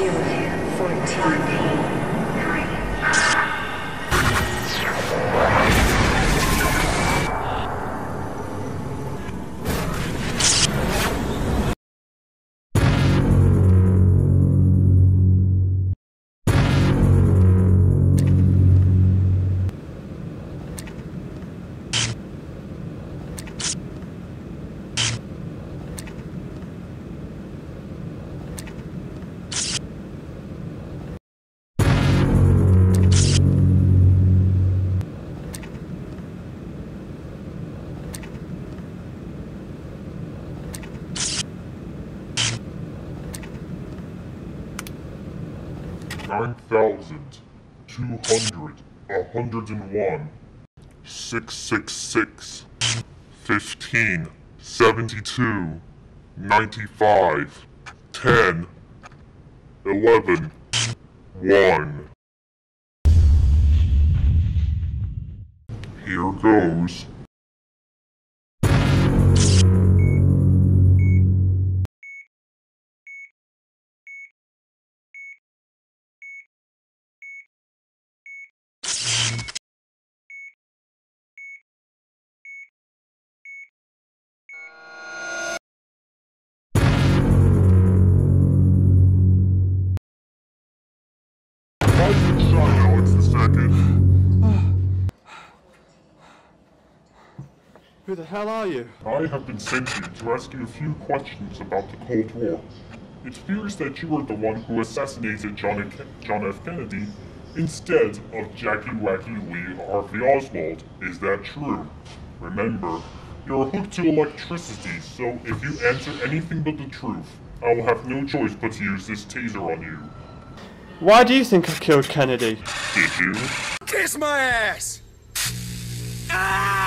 zero fourteen. Thousand, two hundred, a hundred and one, six six six, fifteen, seventy-two, ninety-five, ten, eleven, one. Here goes. Who the hell are you? I have been sent here to ask you a few questions about the Cold War. It appears that you were the one who assassinated John, F. John F. Kennedy instead of Jackie Wacky Lee Harvey Oswald. Is that true? Remember, you're hooked to electricity, so if you answer anything but the truth, I will have no choice but to use this taser on you. Why do you think I killed Kennedy? Did you? Kiss my ass! Ah!